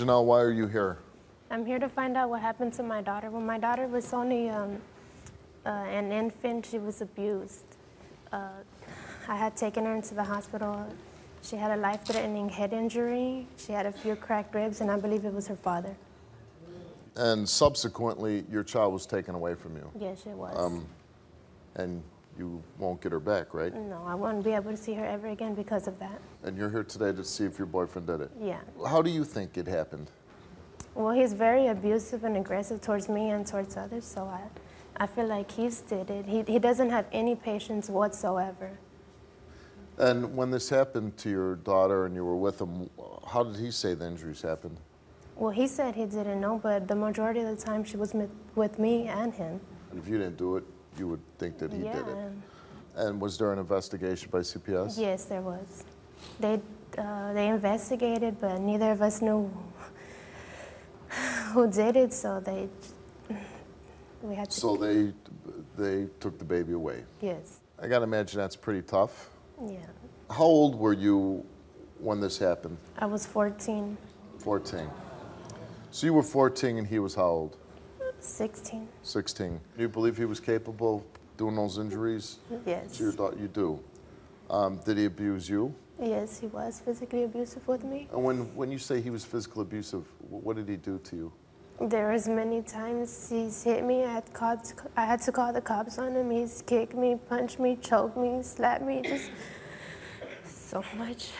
Janell, why are you here? I'm here to find out what happened to my daughter. When my daughter was only um, uh, an infant, she was abused. Uh, I had taken her into the hospital. She had a life-threatening head injury. She had a few cracked ribs, and I believe it was her father. And subsequently, your child was taken away from you. Yes, it was. Um, and you won't get her back, right? no, I won't be able to see her ever again because of that. And you're here today to see if your boyfriend did it. Yeah. How do you think it happened? Well, he's very abusive and aggressive towards me and towards others, so I, I feel like he's did it. He, he doesn't have any patience whatsoever. And when this happened to your daughter and you were with him, how did he say the injuries happened? Well, he said he didn't know, but the majority of the time she was with, with me and him. And if you didn't do it, you would think that he yeah. did it. And was there an investigation by CPS? Yes, there was. They, uh, they investigated, but neither of us knew who did it, so they, we had to. So they, they took the baby away. Yes. I gotta imagine that's pretty tough. Yeah. How old were you when this happened? I was 14. 14. So you were 14 and he was how old? 16. 16. Do you believe he was capable of doing those injuries? Yes. To your daughter? You do. Um, did he abuse you? Yes, he was physically abusive with me. And when, when you say he was physically abusive, what did he do to you? There was many times he's hit me. I had, called, I had to call the cops on him. He's kicked me, punched me, choked me, slapped me, just so much.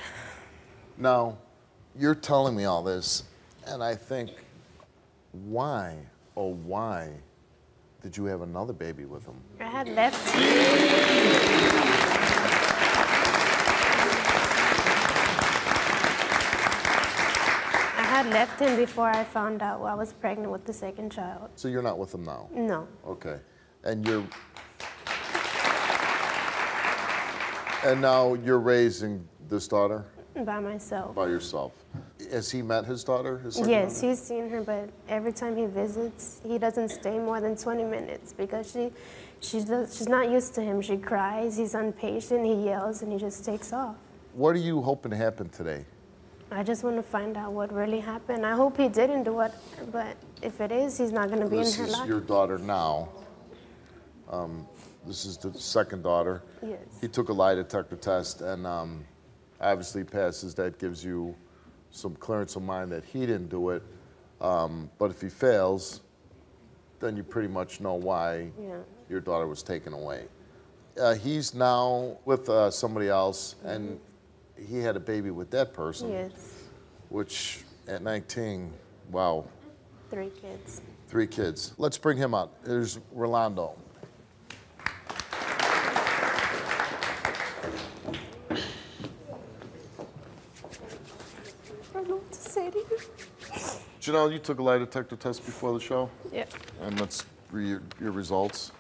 Now, you're telling me all this, and I think, why, oh why, did you have another baby with him? I had left. I had left him before I found out I was pregnant with the second child. So you're not with him now? No. Okay. And you're. And now you're raising this daughter By myself. by yourself. Has he met his daughter? His Yes, daughter? he's seen her, but every time he visits, he doesn't stay more than 20 minutes because she, she's, she's not used to him. She cries, he's impatient, he yells, and he just takes off. What are you hoping to happen today? I just want to find out what really happened. I hope he didn't do it, but if it is, he's not going to be This in her life. This is your daughter now. Um, this is the second daughter. Yes. He took a lie detector test and um, obviously passes. That gives you some clearance of mind that he didn't do it. Um, but if he fails, then you pretty much know why Yeah. your daughter was taken away. Uh, he's now with uh, somebody else, and he had a baby with that person, Yes, which at 19, wow, three kids. Three kids. Let's bring him up. There's Rolando. I don't know what to say to you. Janell, you took a lie detector test before the show, Yeah. and let's read your, your results.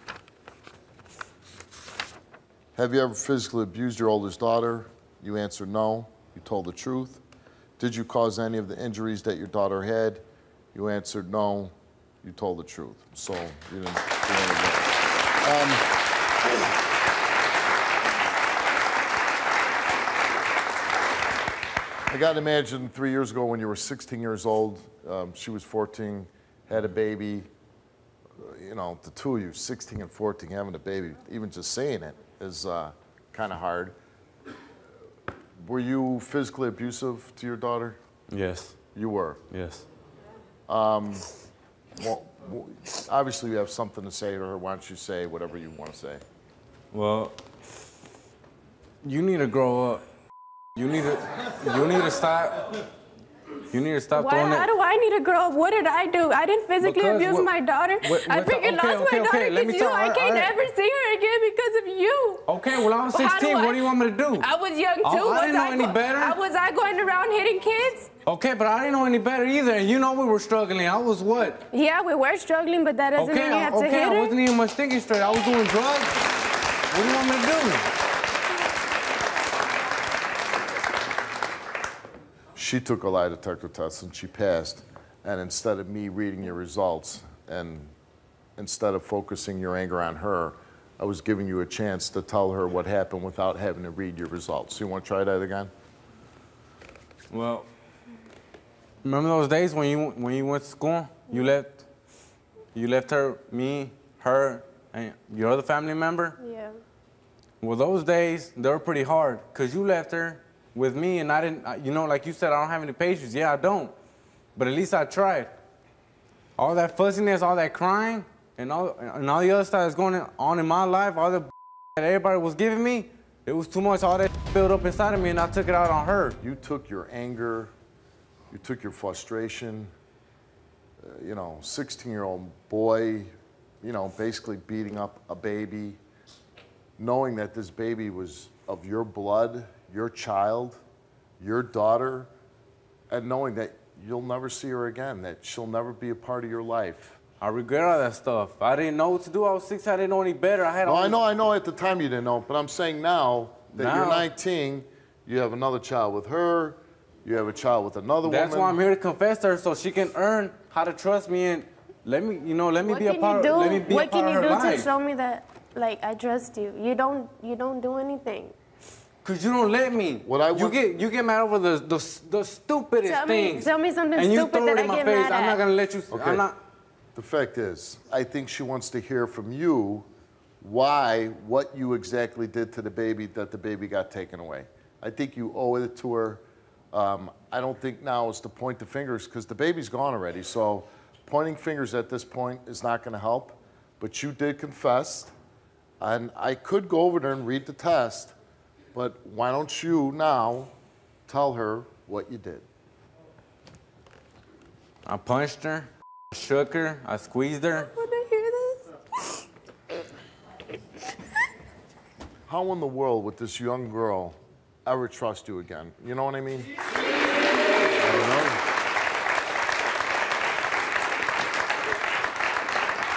Have you ever physically abused your oldest daughter? You answered no. You told the truth. Did you cause any of the injuries that your daughter had? You answered no. You told the truth. So you didn't of that. Um, I got to imagine three years ago when you were 16 years old, um, she was 14, had a baby. Uh, You know, the two of you, 16 and 14, having a baby, even just saying it is uh, kind of hard. Were you physically abusive to your daughter? Yes, You were. yes. Well, obviously, you have something to say to her. Why don't you say whatever you want to say? Well, you need to grow up. You need to, you need to stop. You need to stop Why, throwing how it. do I need to grow up? What did I do? I didn't physically Because abuse what- my daughter. what- I what the- freaking okay, lost okay, my okay, daughter because you. I I- can't I- ever see her again because of you. Okay, well I'm How do 16. I- What do you want me to do? I was young oh, too. Oh, I didn't know any go- better. I was I going around hitting kids? Okay, but I didn't know any better either. And you know we were struggling. I was what? Yeah, we were struggling, but that doesn't Okay, mean you have to hit okay. hit I wasn't even much thinking straight. I was doing drugs. What do you want me to do? She took a lie detector test and she passed. And instead of me reading your results and instead of focusing your anger on her, I was giving you a chance to tell her what happened without having to read your results. You want to try that again? Well, Remember those days when you when you went to school? You left, you left her, me, her, and your other family member. Yeah. Well, those days they were pretty hard because you left her with me, and I didn't. You know, like you said, I don't have any patience. Yeah, I don't, but at least I tried. All that fussiness, all that crying, and all and all the other stuff that's going on in my life, all the that everybody was giving me, it was too much. All that built up inside of me, and I took it out on her. You took your anger, you took your frustration, uh, you know, 16 year old boy, you know, basically beating up a baby, knowing that this baby was of your blood, your child, your daughter, and knowing that you'll never see her again, that she'll never be a part of your life. I regret all that stuff. I didn't know what to do. I was six. I didn't know any better. I had. No, I know, I know at the time you didn't know, but I'm saying now that you're 19, you have another child with her, you have a child with another That's woman. That's why I'm here to confess to her, so she can earn how to trust me and let me, you know, let me What be a part. you do? Let me be what a part can you of her do life. to show me that, like, I trust you? You don't. You don't do anything. Cause you don't let me. What I you get you get mad over the the, the stupidest Tell me- things. tell me something and you stupid throw that it in I my face. I'm not gonna let you. Okay. I'm not. The fact is, I think she wants to hear from you why, what you exactly did to the baby that the baby got taken away. I think you owe it to her. Um, I don't think now is to point the fingers because the baby's gone already. So pointing fingers at this point is not going to help. But you did confess, and I could go over there and read the test. But why don't you now tell her what you did? I punched her, I shook her, I squeezed her. Want to hear this? How in the world would this young girl ever trust you again? You know what I mean? I don't know.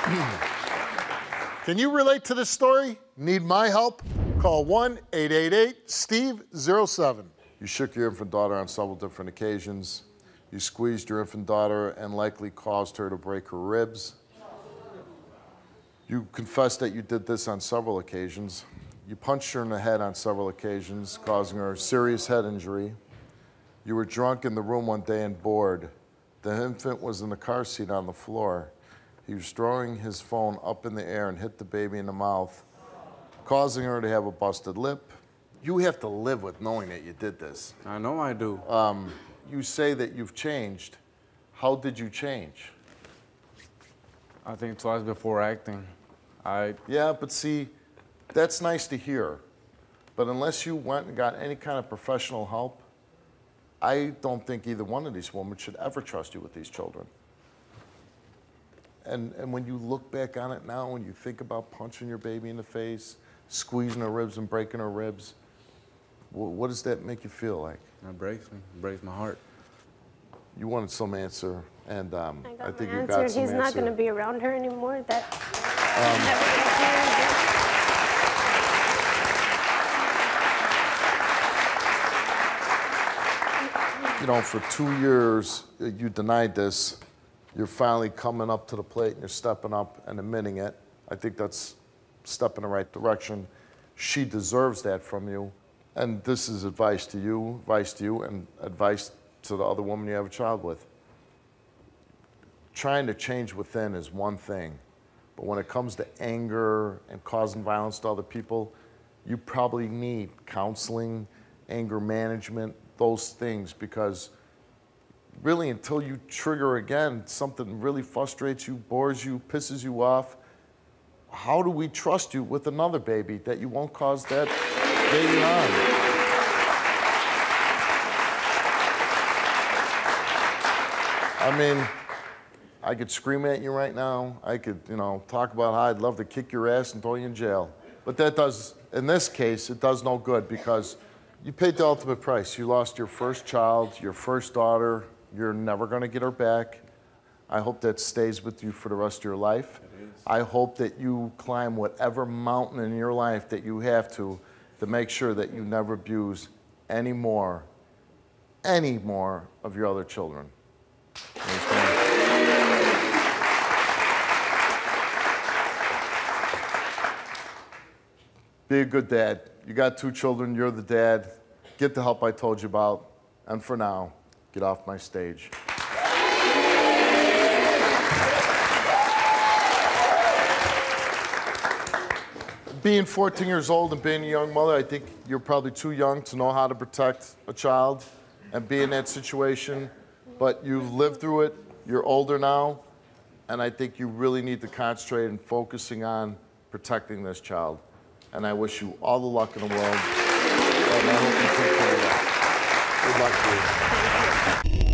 Can you relate to this story? Need my help? Call 1 888 Steve 07. You shook your infant daughter on several different occasions. You squeezed your infant daughter and likely caused her to break her ribs. You confessed that you did this on several occasions. You punched her in the head on several occasions, causing her serious head injury. You were drunk in the room one day and bored. The infant was in the car seat on the floor. He was throwing his phone up in the air and hit the baby in the mouth, causing her to have a busted lip. You have to live with knowing that you did this. I know I do. Um, you say that you've changed. How did you change? I think twice before acting. I Yeah, but see, that's nice to hear. But unless you went and got any kind of professional help, I don't think either one of these women should ever trust you with these children. And, and when you look back on it now, when you think about punching your baby in the face, squeezing her ribs and breaking her ribs, wh- what does that make you feel like? that breaks me. It breaks my heart. You wanted some answer, and um, I I, think you answer. got and some He's answer. not going to be around her anymore. That. Um, never gonna see her again. you know, for two years uh, you denied this. You're finally coming up to the plate and you're stepping up and admitting it. I think that's a step in the right direction. She deserves that from you. And this is advice to you, advice to you, and advice to the other woman you have a child with. Trying to change within is one thing, but when it comes to anger and causing violence to other people, you probably need counseling, anger management, those things, because really until you trigger again, something really frustrates you, bores you, pisses you off, how do we trust you with another baby that you won't cause that baby harm? I mean, I could scream at you right now. I could, you know, talk about how I'd love to kick your ass and throw you in jail. But that does, in this case, it does no good because you paid the ultimate price. You lost your first child, your first daughter. You're never going to get her back. I hope that stays with you for the rest of your life. I hope that you climb whatever mountain in your life that you have to to make sure that you never abuse any more, any more of your other children. Be a good dad. You got two children, you're the dad. Get the help I told you about. And for now, get off my stage. Being 14 years old and being a young mother, I think you're probably too young to know how to protect a child and be in that situation. But you've lived through it. You're older now, and I think you really need to concentrate and focusing on protecting this child. And I wish you all the luck in the world. And I hope you take care of that. Good luck to you.